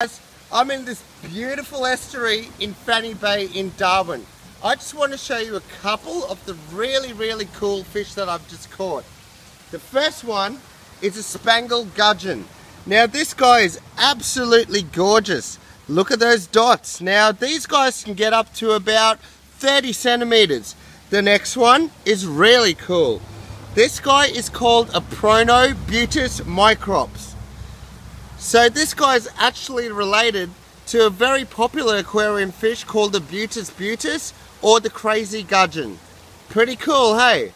guys, I'm in this beautiful estuary in Fannie Bay in Darwin. I just want to show you a couple of the really, really cool fish that I've just caught. The first one is a spangled gudgeon. Now this guy is absolutely gorgeous. Look at those dots. Now these guys can get up to about 30 centimeters. The next one is really cool. This guy is called a Prionobutis microps. So this guy is actually related to a very popular aquarium fish called the Butis butis or the crazy gudgeon. Pretty cool, hey?